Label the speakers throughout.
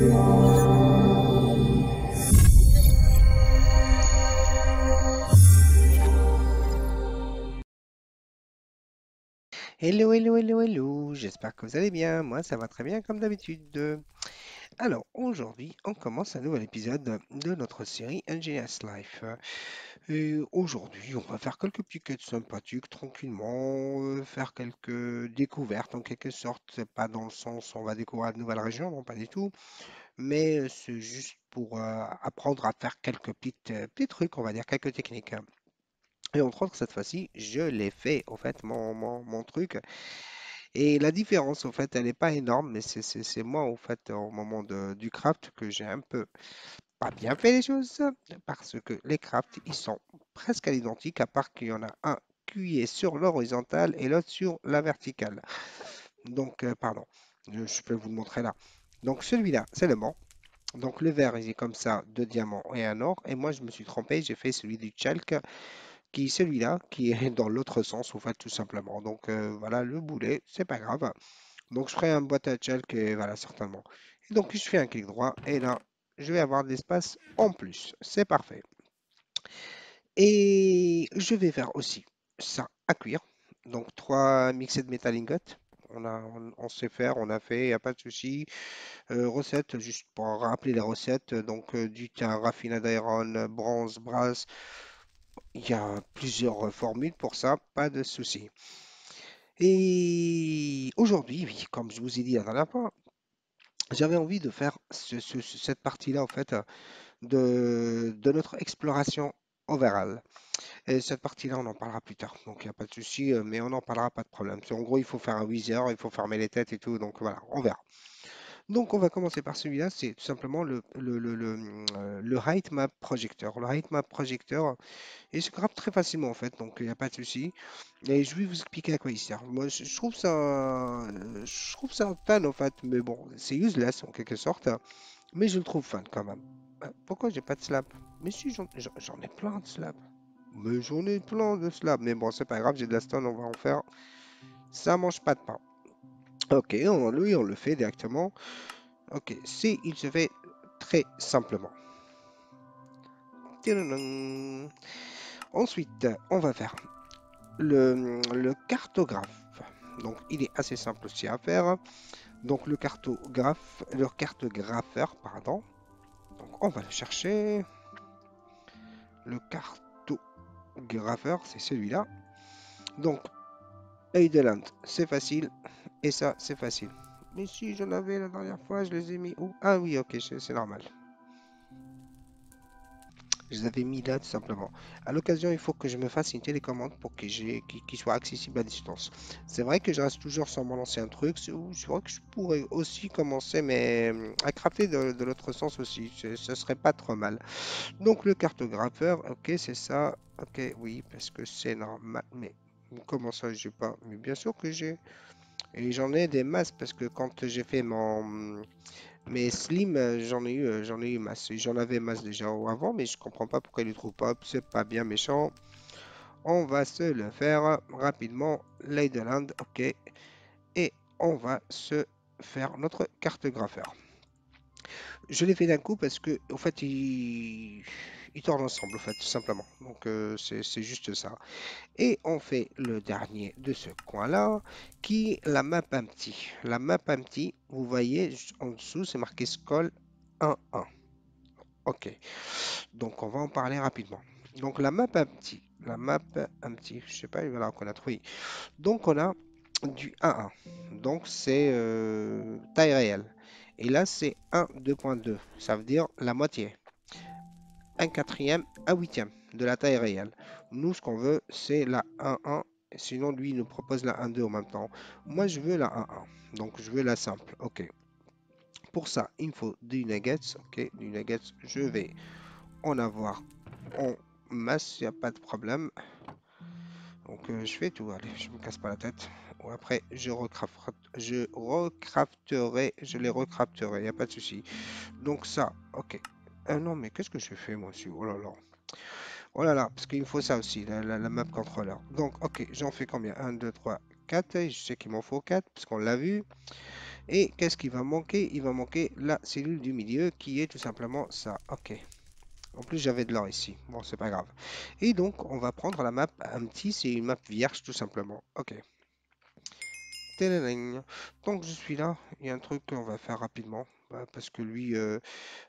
Speaker 1: Hello, hello, hello, hello, j'espère que vous allez bien. Moi, ça va très bien comme d'habitude. Alors, aujourd'hui, on commence un nouvel épisode de notre série Ingenious Life. Et aujourd'hui, on va faire quelques petits quêtes sympathiques, tranquillement, euh, faire quelques découvertes en quelque sorte. Pas dans le sens on va découvrir de nouvelles régions, non, pas du tout. Mais euh, c'est juste pour euh, apprendre à faire quelques petites, euh, petits trucs, on va dire, quelques techniques. Et entre autres, cette fois-ci, je l'ai fait, au fait, mon truc. Et la différence, au fait, elle n'est pas énorme, mais c'est moi, au fait, au moment du craft, que j'ai un peu pas bien fait les choses, parce que les crafts, ils sont presque à l'identique, à part qu'il y en a un qui est sur l'horizontale et l'autre sur la verticale. Donc, euh, pardon, je, peux vous le montrer là. Donc, celui-là, c'est le mont. Donc, le vert, il est comme ça, deux diamants et un or. Et moi, je me suis trompé, j'ai fait celui du chalk qui celui-là, qui est dans l'autre sens, en fait, tout simplement. Donc euh, voilà, le boulet, c'est pas grave. Donc je ferai un boîte à chalk, et voilà, certainement. Et donc je fais un clic droit, et là, je vais avoir de l'espace en plus. C'est parfait. Et je vais faire aussi ça à cuire. Donc trois mixés de métal ingot. On, a, on, sait faire, on a fait, il n'y a pas de souci. Euh, recette, juste pour rappeler les recettes. Donc euh, du tin, raffinat d'iron, bronze, brasse, il y a plusieurs formules pour ça, pas de souci. Et aujourd'hui, oui, comme je vous ai dit la dernière fois, j'avais envie de faire ce- ce- ce- cette partie-là, en fait, de, notre exploration overall. Et cette partie-là, on en parlera plus tard, donc il n'y a pas de souci, mais on en parlera pas de problème. En gros, il faut faire un Wither, il faut fermer les têtes et tout, donc voilà, on verra. Donc, on va commencer par celui-là, c'est tout simplement le, le, le, le, euh, height map projector. Le height map projector, il se grappe très facilement en fait, donc il n'y a pas de souci. Et je vais vous expliquer à quoi il sert. Moi, je trouve ça, je trouve ça fun en fait, mais bon, c'est useless en quelque sorte, mais je le trouve fun quand même. Euh, Pourquoi j'ai pas de slab? Mais si, j'en ai plein de slabs. Mais j'en ai plein de slabs. Mais bon, c'est pas grave, j'ai de la stone, on va en faire. Ça mange pas de pain. Ok, on, lui, on le fait directement. Ok, c'est, il se fait très simplement. Ensuite, on va faire le, le cartographe. Donc, il est assez simple aussi à faire. Donc, le cartographe, le cartographeur, pardon. Donc, on va le chercher. Le cartographeur, c'est celui-là. Donc, Heideland, c'est facile. Et ça, c'est facile. Mais si j'en avais la dernière fois, je les ai mis où? Ah oui, ok, c'est normal. Je les avais mis là tout simplement. À l'occasion, il faut que je me fasse une télécommande pour que j'ai qui, qui soit accessible à distance. C'est vrai que je reste toujours sur mon ancien truc. C'est vrai que je pourrais aussi commencer mais hum, à crafter de, de l'autre sens aussi. Ce ce serait pas trop mal. Donc le cartographeur, ok, c'est ça. Ok, oui, parce que c'est normal. Mais comment ça, j'ai pas? Mais bien sûr que j'ai. Et j'en ai des masses parce que quand j'ai fait mon mais Slim, euh, j'en ai eu, euh, j'en ai eu masse. J'en avais masse déjà avant, mais je comprends pas pourquoi il le trouve pas. C'est pas bien méchant. On va se le faire rapidement. Leideland, ok. Et on va se faire notre cartographeur. Je l'ai fait d'un coup parce que, en fait, il, il tourne ensemble, en fait, tout simplement. Donc, euh, c'est juste ça. Et on fait le dernier de ce coin-là, qui est la map empty. La map empty, vous voyez, en dessous, c'est marqué Skull 1-1. Ok, donc on va en parler rapidement. Donc la map empty, la map empty, je sais pas, il va la reconnaître, oui. Donc on a du 1-1, donc c'est euh, taille réelle. Et là c'est 1 2.2, ça veut dire la moitié. Un quatrième, un huitième de la taille réelle. Nous, ce qu'on veut, c'est la 1-1. Sinon, lui, il nous propose la 1-2 en même temps. Moi, je veux la 1-1. Donc, je veux la simple. OK. Pour ça, il me faut du nuggets. OK. Du nuggets, je vais en avoir en masse. Il n'y a pas de problème. Donc, euh, je fais tout. Allez, je me casse pas la tête. Ou après, je, je recrafterai. Je les recrafterai. Il n'y a pas de souci. Donc, ça, OK. Ah non, mais qu'est-ce que je fais, moi Oh là là. Oh là là, parce qu'il me faut ça aussi, la, map controller. Donc, ok, j'en fais combien? 1, 2, 3, 4. Je sais qu'il m'en faut 4, parce qu'on l'a vu. Et qu'est-ce qui va manquer? Il va manquer la cellule du milieu qui est tout simplement ça. Ok. En plus, j'avais de l'or ici. Bon, c'est pas grave. Et donc, on va prendre la map empty. C'est une map vierge tout simplement. Ok. Donc, je suis là. Il y a un truc qu'on va faire rapidement. Parce que lui, euh,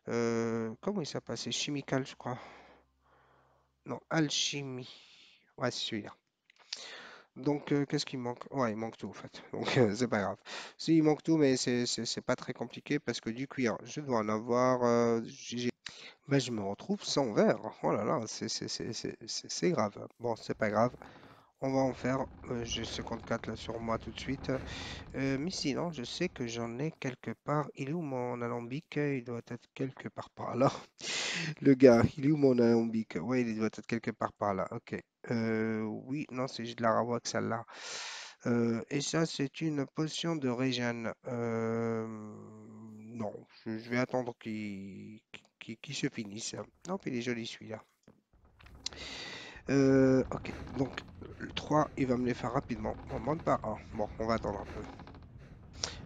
Speaker 1: euh, comment il s'appelle? C'est chimical, je crois. Non, alchimie. Ouais, c'est celui-là. Donc, euh, qu'est-ce qui manque? Ouais, il manque tout en fait. Donc, c'est pas grave. Si, il manque tout, mais c'est pas très compliqué parce que du cuir, je dois en avoir. euh, ben, je me retrouve sans verre. Oh là là, c'est grave. Bon, c'est pas grave. On va en faire. euh, j'ai 54 là sur moi tout de suite. Euh, mais sinon, je sais que j'en ai quelque part. Il est où mon alambic? Il doit être quelque part par là. Le gars, il est où mon alambic? Ouais, il doit être quelque part par là. Ok. Euh, oui, non, c'est juste de la Rawak, celle-là. Euh, et ça, c'est une potion de régène. Non, je, vais attendre qu'il se finisse. Non, puis il est joli celui-là. Euh, ok, donc le 3, il va me les faire rapidement. On demande pas un. Bon, on va attendre un peu.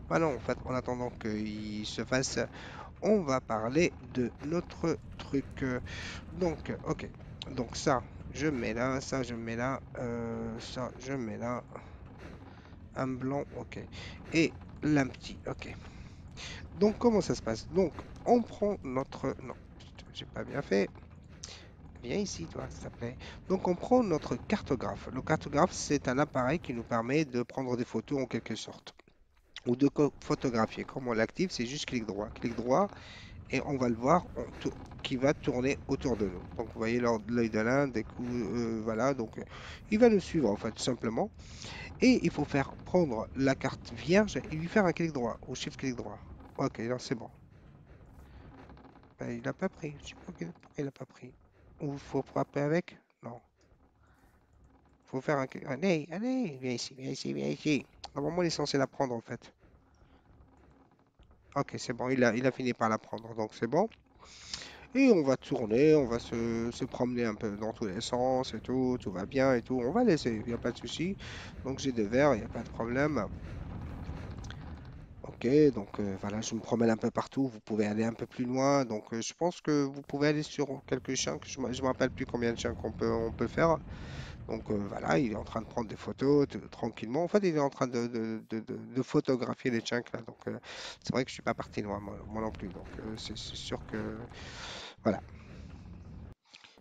Speaker 1: Ah non, en fait, en attendant qu'il se fasse, on va parler de notre truc. Donc, ok. Donc ça, je mets là, ça, je mets là, euh, ça, je mets là. Un blanc, ok. Et l'empty, ok. Donc, comment ça se passe? Donc, on prend notre... Non, j'ai pas bien fait. Ici, toi, s'il te plaît. Donc, on prend notre cartographe. Le cartographe, c'est un appareil qui nous permet de prendre des photos en quelque sorte. Ou de photographier. Comme on l'active, c'est juste clic droit. Clic droit, et on va le voir qui va tourner autour de nous. Donc, vous voyez l'œil de l'Inde, des coups, euh, voilà. Donc, euh, il va nous suivre, en fait, tout simplement. Et il faut faire prendre la carte vierge et lui faire un clic droit, ou shift clic droit. Ok, c'est bon. Ben, il n'a pas pris. Je sais il n'a pas pris. Ou faut frapper avec? Non. faut faire un. Allez, allez, viens ici, viens ici, viens ici. Normalement, il est censé la prendre en fait. Ok, c'est bon, il a, il a fini par la prendre, donc c'est bon. Et on va tourner, on va se, se promener un peu dans tous les sens et tout, tout va bien et tout. On va laisser, il n'y a pas de souci. Donc j'ai deux verres, il n'y a pas de problème. Donc euh, voilà, je me promène un peu partout. Vous pouvez aller un peu plus loin. Donc euh, je pense que vous pouvez aller sur quelques chiens. que Je ne me rappelle plus combien de chiens qu'on peut, on peut faire. Donc euh, voilà, il est en train de prendre des photos tranquillement. En fait, il est en train de, photographier les chiens là. Donc c'est vrai que je suis pas parti loin, moi, non plus. Donc c'est sûr que voilà.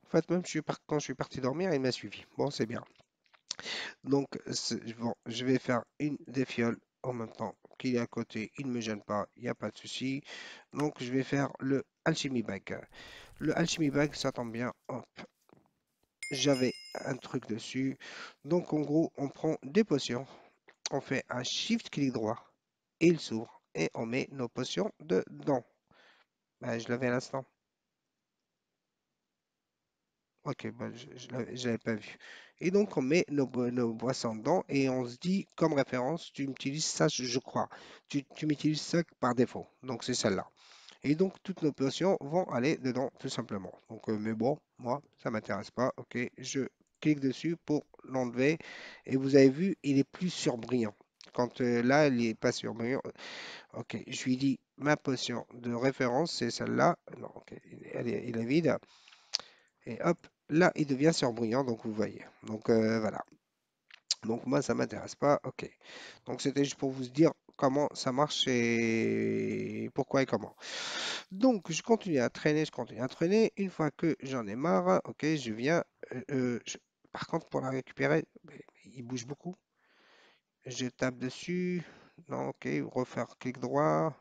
Speaker 1: En fait, même quand je suis parti dormir, il m'a suivi. Bon, c'est bien. Donc, je vais faire une des fioles en même temps qu'il est à côté. Il ne me gêne pas, il n'y a pas de souci. Donc, je vais faire le Alchemy Bag. Le Alchemy Bag, ça tombe bien. Hop, j'avais un truc dessus. Donc, en gros, on prend des potions. On fait un Shift clic droit et il s'ouvre. Et on met nos potions dedans. Ben, je l'avais à l'instant. Ok, bah, je ne l'avais pas vu. Et donc, on met nos, bo- nos boissons dedans et on se dit, comme référence, tu utilises ça, je je crois. Tu, m'utilises ça par défaut. Donc, c'est celle-là. Et donc, toutes nos potions vont aller dedans, tout simplement. Donc, euh, mais bon, moi, ça m'intéresse pas. Ok, je clique dessus pour l'enlever. Et vous avez vu, il est plus surbrillant. Quand euh, là, il est pas surbrillant. Ok, je lui dis, ma potion de référence, c'est celle-là. Non, ok, elle est vide. Et hop, là, il devient surbruyant, donc vous voyez. Donc euh, voilà. Donc moi, ça m'intéresse pas. Ok. Donc c'était juste pour vous dire comment ça marche et pourquoi et comment. Donc je continue à traîner, je continue à traîner. Une fois que j'en ai marre, ok, je viens. euh, euh, Par contre, pour la récupérer, il bouge beaucoup. Je tape dessus. Non, ok, refaire clic droit,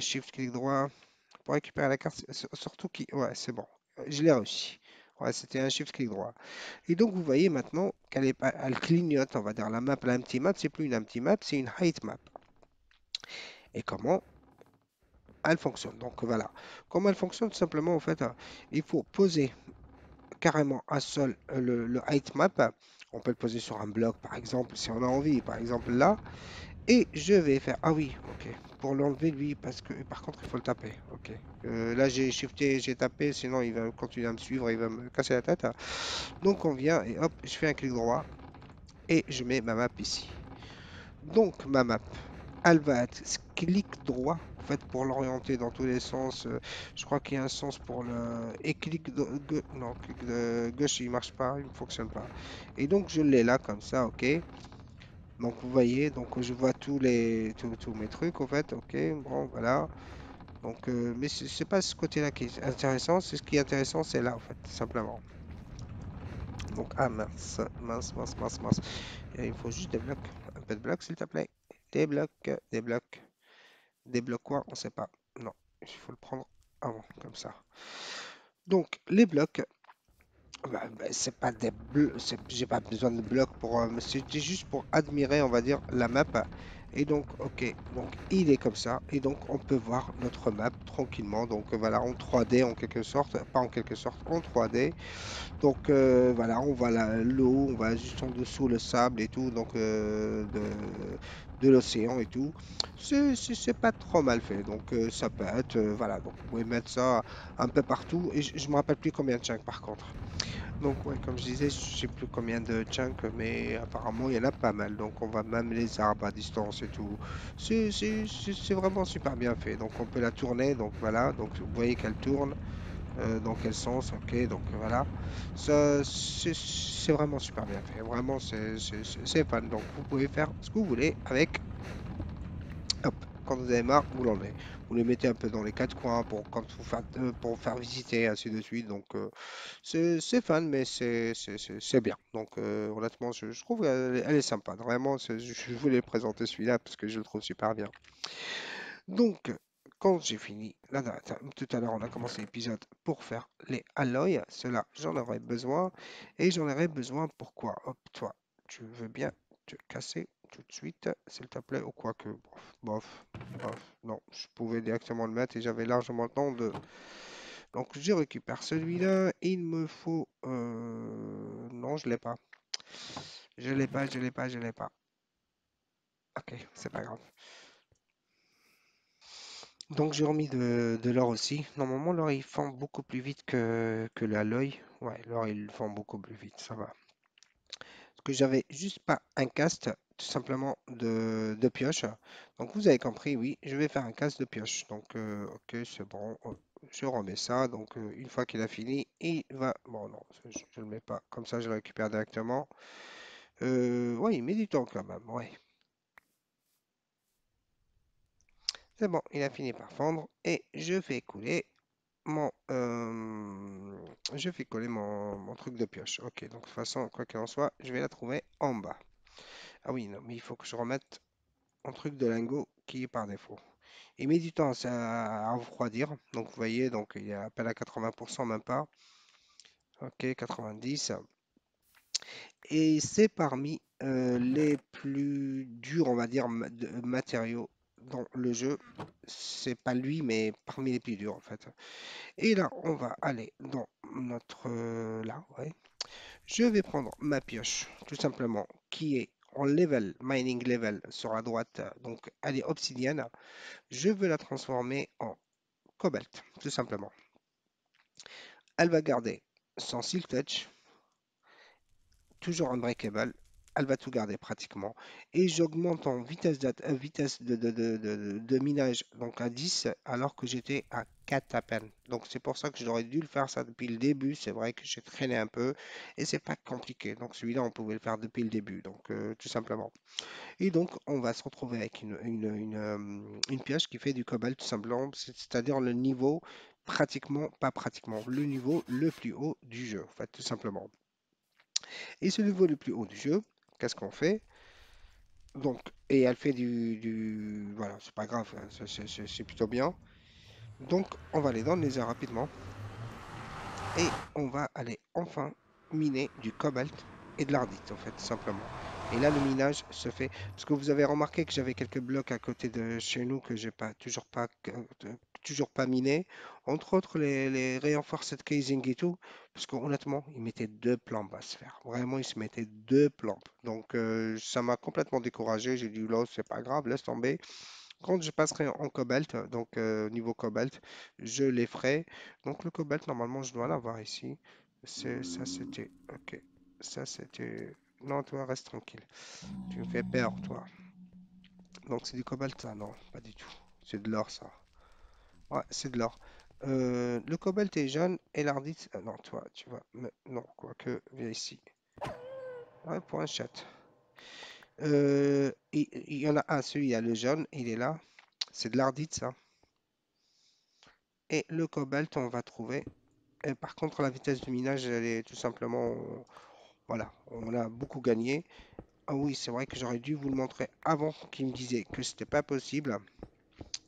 Speaker 1: shift clic droit. Pour récupérer la carte, surtout qui... Ouais, c'est bon. Je l'ai réussi. Ouais, c'était un shift clic droit. Et donc, vous voyez maintenant qu'elle elle clignote, on va dire. La map, la empty map, c'est plus une empty map, c'est une height map. Et comment elle fonctionne? Donc, voilà. Comment elle fonctionne? Tout simplement, en fait, euh, il faut poser carrément un seul euh, le height map. On peut le poser sur un bloc, par exemple, si on a envie. Par exemple, là. Et je vais faire... Ah oui, ok. Pour l'enlever, lui, parce que... Par contre, il faut le taper. Ok. Euh, là, j'ai shifté, j'ai tapé, sinon il va continuer à me suivre, il va me casser la tête. Donc, on vient et hop, je fais un clic droit et je mets ma map ici. Donc, ma map, elle va être clic droit, en fait, pour l'orienter dans tous les sens. euh, je crois qu'il y a un sens pour le... Et clic de... Non, clic de gauche, il marche pas, il ne fonctionne pas. Et donc, je l'ai là, comme ça, ok. Donc, vous voyez, donc je vois tous les... tous, mes trucs, en fait, ok. Bon, voilà. Donc, euh, mais c'est pas ce côté-là qui est intéressant. C'est ce qui est intéressant, c'est là, en fait, simplement. Donc, ah mince, mince, mince, mince, mince. Il faut juste des blocs. Un peu de blocs, s'il te plaît. Des blocs, des blocs. Des blocs quoi? On sait pas. Non, il faut le prendre avant, comme ça. Donc, les blocs, bah, bah, c'est pas des blocs, j'ai pas besoin de blocs pour, euh, c'était juste pour admirer, on va dire, la map. Et donc, ok, donc il est comme ça, et donc on peut voir notre map tranquillement. Donc euh, voilà, en 3D en quelque sorte, pas en quelque sorte, en 3D. Donc euh, voilà, on voit l'eau, on va juste en dessous le sable et tout, donc de, de l'océan et tout. C'est pas trop mal fait, donc ça peut être, voilà, donc vous pouvez mettre ça un peu partout. Et je me rappelle plus combien de chunks par contre. Donc ouais, comme je disais, je sais plus combien de chunks, mais apparemment il y en a pas mal. Donc on voit même les arbres à distance et tout. C'est vraiment super bien fait. Donc on peut la tourner, donc voilà, donc vous voyez qu'elle tourne. Euh, dans quel sens, ok, donc voilà. C'est vraiment super bien fait. Vraiment, c'est fun. Donc, vous pouvez faire ce que vous voulez avec. Hop, quand vous avez marre, vous l'enlevez. Vous le mettez un peu dans les quatre coins pour quand vous faites, euh, pour faire visiter, ainsi de suite. Donc, euh, c'est fun, mais c'est bien. Donc, euh, honnêtement, je, trouve qu'elle est elle est sympa. Vraiment, je, voulais présenter celui-là parce que je le trouve super bien. Donc, quand j'ai fini, là, tout à l'heure, on a commencé l'épisode pour faire les alloys. Cela, j'en aurais besoin. Et j'en aurais besoin pourquoi? Hop, toi, tu veux bien te casser tout de suite, s'il te plaît, ou quoi que. Bof, bof, bof. Non, je pouvais directement le mettre et j'avais largement le temps de. Donc, je récupère celui-là. Il me faut. euh, Non, je l'ai pas. Je l'ai pas, je l'ai pas, je l'ai pas. Ok, c'est pas grave. Donc j'ai remis de, de l'or aussi. Normalement l'or il fend beaucoup plus vite que, que l'alloy. Ouais, l'or il fend beaucoup plus vite, ça va. Parce que j'avais juste pas un cast tout simplement de, de pioche. Donc vous avez compris, oui, je vais faire un cast de pioche. Donc euh, ok, c'est bon. Oh, Je remets ça. Donc euh, une fois qu'il a fini, il va. Bon non, je, je le mets pas. Comme ça je le récupère directement. Euh, ouais, il met du temps quand même. Ouais. C'est bon, il a fini par fondre. Et je fais couler mon, euh, je fais coller mon, mon truc de pioche. Ok, donc de toute façon, quoi qu'il en soit, je vais la trouver en bas. Ah oui, non, mais il faut que je remette mon truc de lingot qui est par défaut. Il met du temps à refroidir. Donc vous voyez, donc il est à peine à 80%, même pas. Ok, 90. Et c'est parmi euh, les plus durs, on va dire, matériaux dans le jeu. C'est pas lui, mais parmi les plus durs en fait. Et là, on va aller dans notre... euh, là, ouais. Je vais prendre ma pioche, tout simplement, qui est en level, mining level, sur la droite. Donc, elle est obsidienne. Je veux la transformer en cobalt, tout simplement. Elle va garder son silk touch, toujours unbreakable. Elle va tout garder pratiquement. Et j'augmente en vitesse, euh, de, minage donc à 10 alors que j'étais à 4 à peine. Donc c'est pour ça que j'aurais dû le faire ça depuis le début. C'est vrai que j'ai traîné un peu et c'est pas compliqué. Donc celui-là on pouvait le faire depuis le début. Donc euh, tout simplement. Et donc on va se retrouver avec une, une, une, euh, pioche qui fait du cobalt tout simplement. c'est- C'est-à-dire le niveau pratiquement, pas pratiquement, le niveau le plus haut du jeu. En fait tout simplement. Et ce niveau le plus haut du jeu, qu'est-ce qu'on fait? Donc, et elle fait du, du- voilà, c'est pas grave, hein, c'est plutôt bien. Donc, on va aller dans le nether rapidement et on va aller enfin miner du cobalt et de l'ardite, en fait, simplement. Et là, le minage se fait. Parce que vous avez remarqué que j'avais quelques blocs à côté de chez nous que j'ai pas toujours pas toujours pas miné. Entre autres, les, les reinforced casing et tout. Parce qu'honnêtement, ils mettaient deux plombes à se faire. Vraiment, ils se mettaient deux plombes. Donc, euh, ça m'a complètement découragé. J'ai dit, là, c'est pas grave, laisse tomber. Quand je passerai en cobalt, donc euh, niveau cobalt, je les ferai. Donc, le cobalt, normalement, je dois l'avoir ici. Ça, c'était. Ok. Ça, c'était. Non, toi, reste tranquille. Tu me fais peur, toi. Donc c'est du cobalt, ça? Non, pas du tout. C'est de l'or, ça. Ouais, c'est de l'or. Euh, le cobalt est jaune et l'ardite... ah non, toi, tu vois. mais non, quoique, viens ici. Ouais, pour un chat. Euh, il, il y en a un, celui-là, le jaune, il est là. C'est de l'ardite, ça. Et le cobalt, on va trouver. Par contre, la vitesse de minage, elle est tout simplement... Voilà, on a beaucoup gagné. Ah oui, c'est vrai que j'aurais dû vous le montrer avant qu'il me disait que c'était pas possible.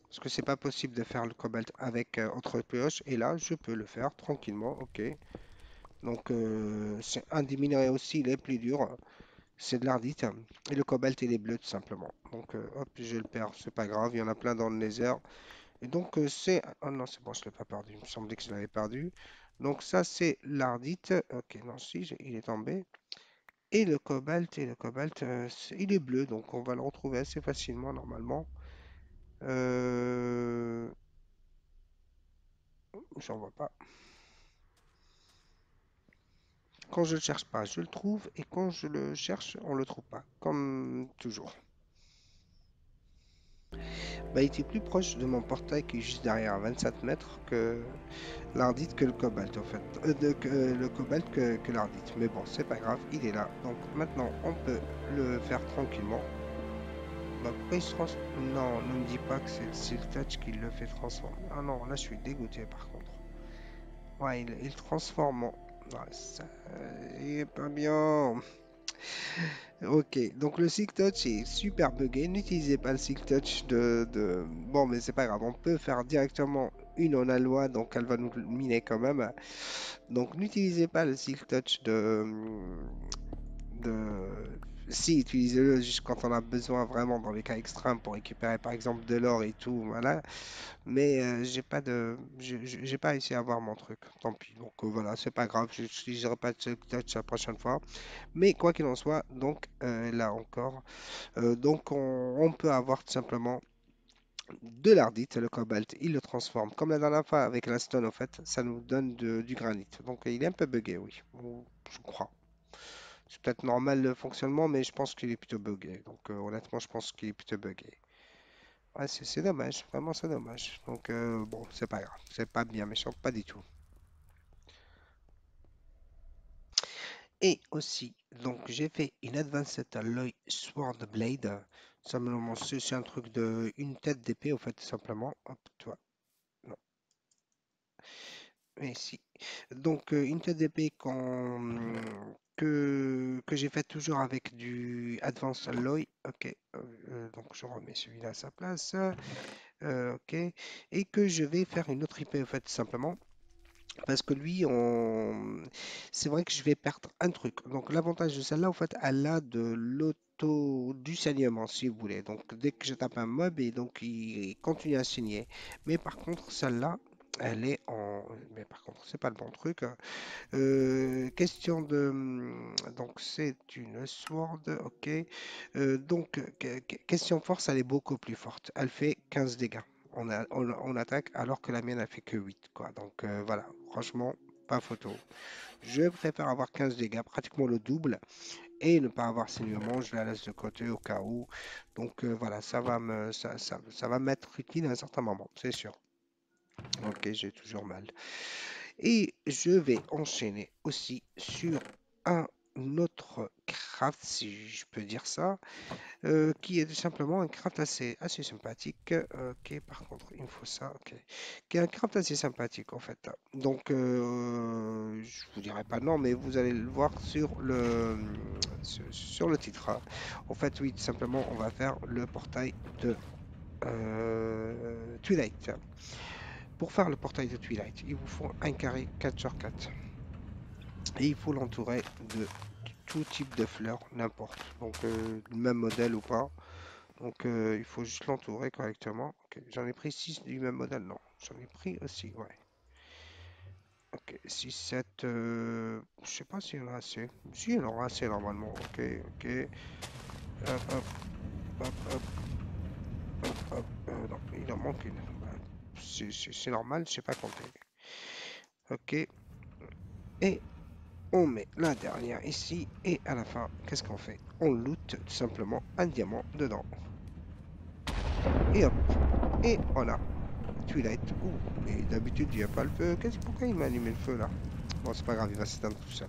Speaker 1: Parce que c'est pas possible de faire le cobalt avec euh, autre pioche. Et là, je peux le faire tranquillement. Ok. Donc, euh, c'est un des minerais aussi les plus durs. C'est de l'ardite. Et le cobalt, il est bleu tout simplement. Donc, euh, hop, je le perds. C'est pas grave. Il y en a plein dans le nether. Et donc, euh, c'est... Oh non, c'est bon, je l'ai pas perdu. Il me semblait que je l'avais perdu. Donc, ça, c'est l'ardite. Ok, non, si, il est tombé. Et le cobalt, et le cobalt, il est bleu. Donc, on va le retrouver assez facilement normalement. Euh... J'en vois pas. Quand je le cherche pas, je le trouve. Et quand je le cherche, on le trouve pas. Comme toujours. Bah, il était plus proche de mon portail qui est juste derrière, à 27 mètres, que l'ardite que le cobalt, en fait. Euh, de- que, euh, le cobalt que, que l'ardite. Mais bon, c'est pas grave, il est là. Donc maintenant, on peut le faire tranquillement. Bah, pourquoi il se transforme Non, ne me dis pas que c'est le Touch qui le fait transformer. Ah non, là, je suis dégoûté, par contre. Ouais, il, il transforme en... Ouais, ça, euh, est pas bien. Ok, donc le Silk Touch est super buggé. N'utilisez pas le Silk Touch de, de- Bon, mais c'est pas grave, on peut faire directement une en loi, donc elle va nous miner quand même. Donc n'utilisez pas le Silk Touch de... de... Si, utilisez-le juste quand on a besoin vraiment dans les cas extrêmes pour récupérer par exemple de l'or et tout, voilà. Mais euh, j'ai pas de... J'ai pas réussi à avoir mon truc, tant pis. Donc euh, voilà, c'est pas grave, je n'utiliserai pas de Touch la prochaine fois. Mais quoi qu'il en soit, donc euh, là encore... Donc on, peut avoir tout simplement de l'ardite, le cobalt, il le transforme comme la dernière fois avec la stone en fait, ça nous donne du granit. Donc il est un peu buggé, oui, Ou- je crois. C'est peut-être normal le fonctionnement, mais je pense qu'il est plutôt buggé. Donc euh, honnêtement, je pense qu'il est plutôt buggé. Ouais, c'est dommage, vraiment c'est dommage. Donc euh, bon, c'est pas grave, c'est pas bien méchant, pas du tout. Et aussi, donc j'ai fait une Advanced Alloy Sword Blade. Simplement, c'est un truc de une tête d'épée, au fait, simplement. Hop, toi. Non, mais si. Donc, euh, une tête d'épée qu'on- que, j'ai fait toujours avec du Advanced Alloy. Ok, euh, euh, donc je remets celui-là à sa place. Euh, ok, et que je vais faire une autre épée, au fait, simplement. Parce que lui, on... c'est vrai que je vais perdre un truc. Donc l'avantage de celle-là, en fait, elle a de l'auto du saignement, si vous voulez. Donc dès que je tape un mob, et donc il continue à saigner. Mais par contre, celle-là, elle est en... Mais par contre, c'est pas le bon truc. hein. Euh, question de... hum, Donc c'est une sword, ok. Euh, donc que- que- question force, elle est beaucoup plus forte. Elle fait 15 dégâts. On, a- attaque alors que la mienne, elle fait que 8, quoi. Donc euh, voilà, franchement, pas photo. Je préfère avoir 15 dégâts, pratiquement le double, et ne pas avoir saignement. Je la laisse de côté au cas où. Donc voilà, ça va me, ça, ça va m'être utile à un certain moment, c'est sûr. Ok, j'ai toujours mal. Et je vais enchaîner aussi sur un autre craft, si je peux dire ça, euh, qui est tout simplement un craft assez, assez sympathique. Ok, par contre, il me faut ça. Ok, qui est un craft assez sympathique en fait. Donc, euh, je vous dirai pas non, mais vous allez le voir sur le sur, le titre. En fait, oui, tout simplement, on va faire le portail de euh, Twilight. Pour faire le portail de Twilight, il vous faut un carré 4 sur 4. Et il faut l'entourer de tout type de fleurs, n'importe. Donc, euh, même modèle ou pas. Donc, euh, il faut juste l'entourer correctement. J'en ai pris 6 du même modèle, non. J'en ai pris aussi, ouais. Ok, 6, 7. euh, je sais pas s'il y en a assez. Si, il y en aura assez normalement. Ok, ok. Hop, hop, hop, hop, hop, hop. Euh, non, il en manque une. C'est c'est- c'est normal, sais pas compter. Ok. Et on met la dernière ici. Et à la fin, qu'est-ce qu'on fait? On loot tout simplement un diamant dedans. Et hop. Et on a Twilight. Ouh, et d'habitude, il n'y a pas le feu. Pourquoi il m'a allumé le feu là? Bon, c'est pas grave, il va s'éteindre tout seul.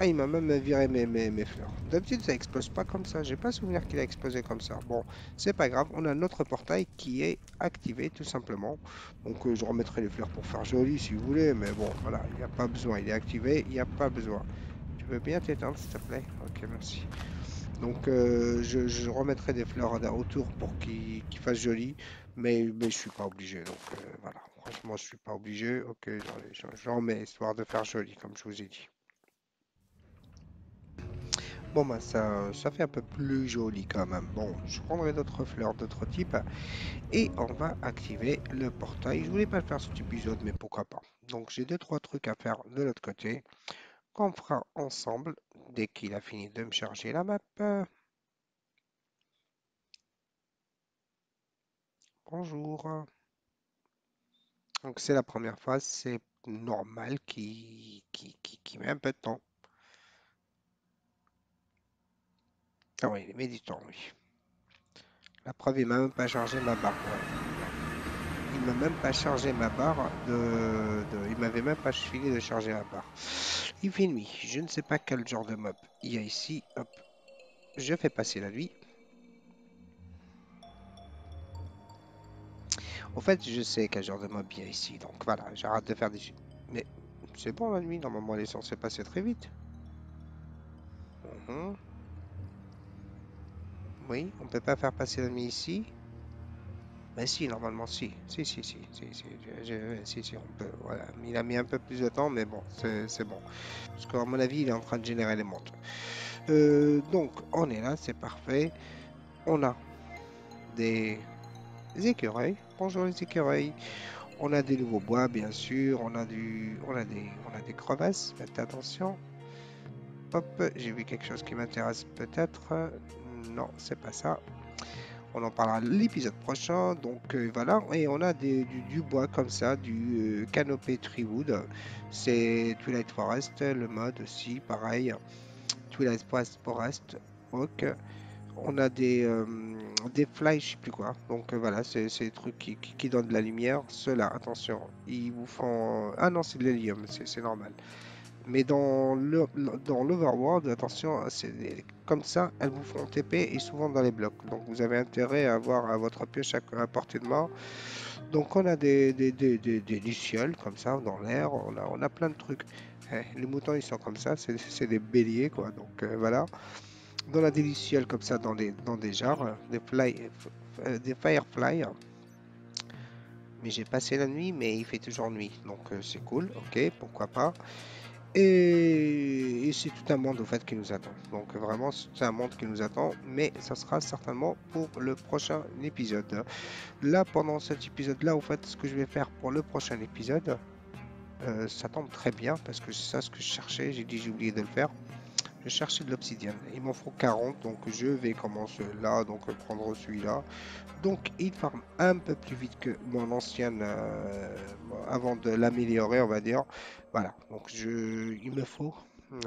Speaker 1: Ah, il m'a même viré mes, fleurs. D'habitude, ça explose pas comme ça. J'ai pas souvenir qu'il a explosé comme ça. Bon, c'est pas grave. On a notre portail qui est activé, tout simplement. Donc, euh, je remettrai les fleurs pour faire joli, si vous voulez. Mais bon, voilà, il n'y a pas besoin. Il est activé, il n'y a pas besoin. Tu veux bien t'éteindre, s'il te plaît? Ok, merci. Donc, euh, je, remettrai des fleurs autour pour qu'il fasse joli. Mais, mais je suis pas obligé. Donc, euh, voilà. Franchement, je suis pas obligé. Ok, j'en mets histoire de faire joli, comme je vous ai dit. Bon, bah, ça, fait un peu plus joli quand même. Bon, je prendrai d'autres fleurs d'autres types. Et on va activer le portail. Je voulais pas le faire cet épisode, mais pourquoi pas. Donc, j'ai deux, trois trucs à faire de l'autre côté. Qu'on fera ensemble dès qu'il a fini de me charger la map. Bonjour. Donc, c'est la première phase. C'est normal qui, qui, qui met un peu de temps. Ah oui, il met du temps, oui. La preuve, il m'a même pas chargé ma barre. Il m'a même pas chargé ma barre de, Il m'avait même pas filé de charger ma barre. Il fait nuit. Je ne sais pas quel genre de mob il y a ici. Hop. Je fais passer la nuit. En fait, je sais quel genre de mob il y a ici. Donc voilà, j'arrête de faire des... Mais c'est bon la nuit, normalement elle est censée passer très vite. Mhm. Oui, on peut pas faire passer la nuit ici. Mais si, normalement, si. Si, si, si. Si, si, si, on peut. Voilà. Il a mis un peu plus de temps, mais bon, c'est bon. Parce qu'à mon avis, il est en train de générer les montres. Euh, donc, on est là, c'est parfait. On a des, écureuils. Bonjour les écureuils. On a des nouveaux bois, bien sûr. On a du, on a des, on a des crevasses. Faites attention. Hop, j'ai vu quelque chose qui m'intéresse peut-être non, c'est pas ça. On en parlera l'épisode prochain. Donc euh, voilà, et on a du, bois comme ça, du euh, canopé Treewood. C'est Twilight Forest, le mode aussi, pareil. Twilight Forest, ok. On a des, euh, des fly, je sais plus quoi. Donc voilà, c'est des trucs qui, donnent de la lumière. Ceux-là, attention, ils vous font. Ah non, c'est de l'hélium, c'est normal. Mais dans l'Overworld, dans attention, c'est comme ça, elles vous font TP et souvent dans les blocs. Donc vous avez intérêt à avoir à votre pioche à, portée de main. Donc on a des, des, des, lucioles comme ça dans l'air, on a, on a plein de trucs. Eh, les moutons ils sont comme ça, c'est des béliers quoi. Donc euh, voilà. On a des lucioles comme ça dans des, dans des jars, des, fly, euh, des firefly. Mais j'ai passé la nuit, mais il fait toujours nuit. Donc euh, c'est cool, ok, pourquoi pas. Et, c'est tout un monde au fait qui nous attend. Donc vraiment, c'est un monde qui nous attend, mais ça sera certainement pour le prochain épisode. Là, pendant cet épisode-là, au fait, ce que je vais faire pour le prochain épisode, euh, ça tombe très bien parce que c'est ça ce que je cherchais. J'ai dit j'ai oublié de le faire. Je cherchais de l'obsidienne. Il m'en faut 40, donc je vais commencer là, donc prendre celui-là. Donc il farme un peu plus vite que mon ancienne euh, avant de l'améliorer, on va dire. Voilà, donc je, il me faut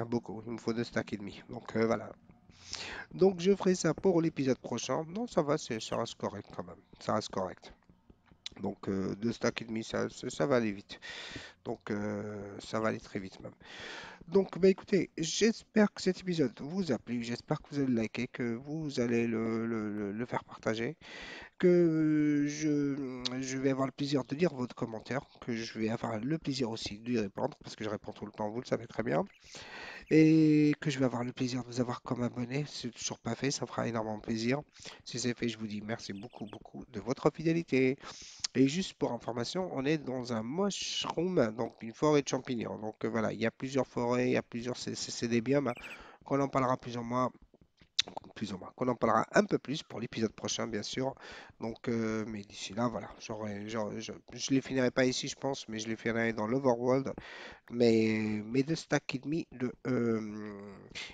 Speaker 1: beaucoup, il me faut deux stacks et demi. Donc euh, voilà. Donc je ferai ça pour l'épisode prochain. Non, ça va, ça reste correct quand même. Ça reste correct. Donc euh, deux stacks et demi, ça, va aller vite. Donc ça va aller très vite même. Donc, bah écoutez, j'espère que cet épisode vous a plu, j'espère que vous allez liker, que vous allez le, faire partager, que je, vais avoir le plaisir de lire votre commentaire, que je vais avoir le plaisir aussi d'y répondre, parce que je réponds tout le temps, vous le savez très bien, et que je vais avoir le plaisir de vous avoir comme abonné, c'est toujours pas fait, ça fera énormément plaisir. Si c'est fait, je vous dis merci beaucoup, beaucoup de votre fidélité. Et juste pour information, on est dans un mushroom, donc une forêt de champignons. Donc euh, voilà, il y a plusieurs forêts, il y a plusieurs, c'est des biomes qu'on en parlera plus ou moins, plus ou moins, qu'on en parlera un peu plus pour l'épisode prochain, bien sûr. Donc, euh, mais d'ici là, voilà, je, ne les finirai pas ici, je pense, mais je les finirai dans l'Overworld. Mais mes deux stacks et demi, de, euh,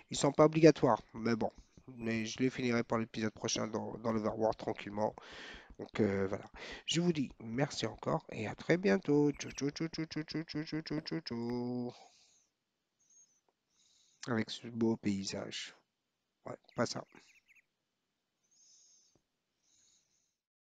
Speaker 1: ils sont pas obligatoires, mais bon, mais je les finirai pour l'épisode prochain dans, dans l'Overworld tranquillement. Donc euh, voilà. Je vous dis merci encore et à très bientôt. Avec ce beau paysage. Ouais, pas ça.